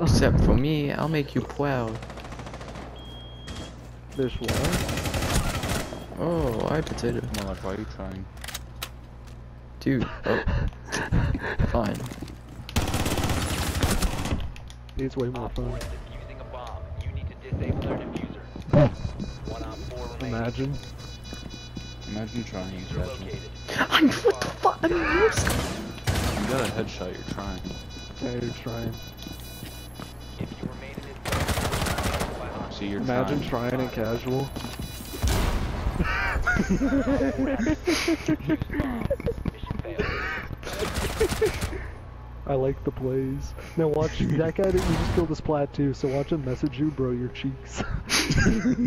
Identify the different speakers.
Speaker 1: Except for me, I'll make you proud.
Speaker 2: This what?
Speaker 1: Oh, I potato.
Speaker 3: More like, why are you trying?
Speaker 1: Dude, oh. Fine.
Speaker 2: It's way more fun.
Speaker 4: 4 is defusing a bomb. You need to disable their defuser. One on 4 remaining.
Speaker 2: Imagine.
Speaker 3: Imagine trying,
Speaker 4: Defuser
Speaker 3: Imagine.
Speaker 4: located.
Speaker 1: I'm what the fuck? I mean, you're
Speaker 3: You got a headshot, you're trying.
Speaker 2: Yeah, you're trying.
Speaker 4: Zone.
Speaker 3: See, you're
Speaker 2: Imagine
Speaker 3: trying.
Speaker 2: trying in casual. I like the plays. Now watch that guy that you just killed his plat too, so watch him message you, bro, your cheeks.